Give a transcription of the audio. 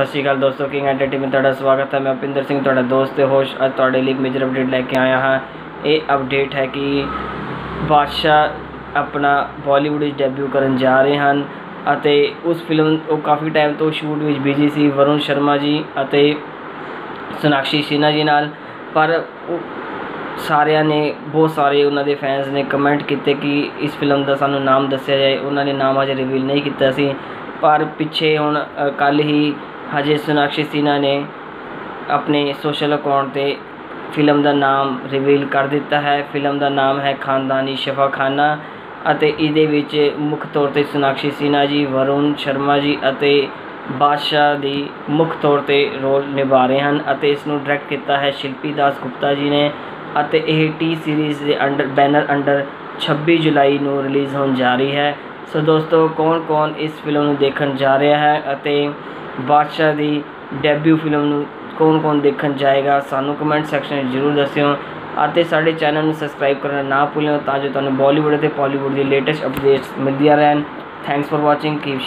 ਸਤਿ ਸ਼੍ਰੀ ਅਕਾਲ ਦੋਸਤੋ king entertainment ਤੁਹਾਡਾ ਸਵਾਗਤ ਹੈ। ਮੈਂ ਅਪਿੰਦਰ ਸਿੰਘ, ਤੁਹਾਡਾ ਦੋਸਤ ਤੇ ਹੋਸ਼ ਅੱਜ ਤੁਹਾਡੇ ਲਈ ਇੱਕ ਮੇਜਰ ਅਪਡੇਟ ਲੈ ਕੇ ਆਇਆ ਹਾਂ। ਇਹ ਅਪਡੇਟ ਹੈ ਕਿ ਬਾਦਸ਼ਾਹ ਆਪਣਾ ਬਾਲੀਵੁੱਡ ਵਿੱਚ ਡੈਬਿਊ ਕਰਨ ਜਾ ਰਹੇ ਹਨ ਅਤੇ ਉਸ ਫਿਲਮ ਉਹ ਕਾਫੀ ਟਾਈਮ ਤੋਂ ਸ਼ੂਟ ਵਿੱਚ ਬਿਜ਼ੀ ਸੀ ਵਰੁਣ ਸ਼ਰਮਾ ਜੀ ਅਤੇ ਸੋਨਾਕਸ਼ੀ ਸਿਨਹਾ ਜੀ ਨਾਲ। ਪਰ ਸਾਰਿਆਂ ਨੇ, ਬਹੁਤ ਸਾਰੇ ਉਹਨਾਂ ਦੇ ਫੈਨਸ ਨੇ ਕਮੈਂਟ ਕੀਤੇ ਕਿ ਇਸ ਫਿਲਮ ਦਾ ਸਾਨੂੰ ਨਾਮ ਦੱਸਿਆ ਜਾਏ। ਉਹਨਾਂ ਨੇ ਨਾਮ ਅਜੇ ਰਿਵੀਲ ਨਹੀਂ ਕੀਤਾ ਸੀ। ਪਰ ਪਿੱਛੇ ਹੁਣ ਕੱਲ ਹੀ ਹਜੇ, ਸੋਨਾਕਸ਼ੀ ਸਿਨਹਾ ਨੇ ਆਪਣੇ ਸੋਸ਼ਲ ਅਕਾਊਂਟ ਤੇ ਫਿਲਮ ਦਾ ਨਾਮ ਰਿਵੀਲ ਕਰ ਦਿੱਤਾ ਹੈ। ਫਿਲਮ ਦਾ ਨਾਮ ਹੈ ਖਾਨਦਾਨੀ ਸ਼ਫਾਖਾਨਾ ਅਤੇ ਇਹਦੇ ਵਿੱਚ ਮੁੱਖ ਤੌਰ ਤੇ ਸੋਨਾਕਸ਼ੀ ਸਿਨਹਾ ਜੀ, ਵਰੁਣ ਸ਼ਰਮਾ ਜੀ ਅਤੇ ਬਾਦਸ਼ਾਹ ਦੀ ਮੁੱਖ ਤੌਰ ਤੇ ਰੋਲ ਨਿਭਾ ਰਹੇ ਹਨ ਅਤੇ ਇਸ ਨੂੰ ਡਾਇਰੈਕਟ ਕੀਤਾ ਹੈ ਸ਼ਿਲਪੀ ਦਾਸ ਗੁਪਤਾ ਜੀ ਨੇ ਅਤੇ ਇਹ ਟੀ ਸੀਰੀਜ਼ ਦੇ ਅੰਡਰ ਬੈਨਰ ਅੰਡਰ 26 ਜੁਲਾਈ ਨੂੰ ਰਿਲੀਜ਼ ਹੋਣ ਜਾ ਰਹੀ ਹੈ। ਸੋ ਦੋਸਤੋ, ਕੌਣ-ਕੌਣ ਇਸ ਫਿਲਮ ਨੂੰ ਦੇਖਣ ਜਾ ਰਿਹਾ ਹੈ ਅਤੇ ਬਾਦਸ਼ਾਹ ਦੀ ਡੈਬਿਊ ਫਿਲਮ ਨੂੰ ਕੌਣ-ਕੌਣ ਦੇਖਣ ਜਾਏਗਾ, ਸਾਨੂੰ ਕਮੈਂਟ ਸੈਕਸ਼ਨ ਵਿੱਚ ਜ਼ਰੂਰ ਦੱਸਿਓ। ਅਤੇ ਸਾਡੇ ਚੈਨਲ ਨੂੰ ਸਬਸਕ੍ਰਾਈਬ ਕਰਨਾ ਨਾ ਭੁੱਲਿਓ ਤਾਂ ਜੋ ਤੁਹਾਨੂੰ ਬਾਲੀਵੁੱਡ ਅਤੇ ਪੋਲੀਵੁੱਡ ਦੀ ਲੇਟੈਸਟ ਅਪਡੇਟਸ ਮਿਲਦੀਆਂ ਰਹਿਣ। Thanks for watching keep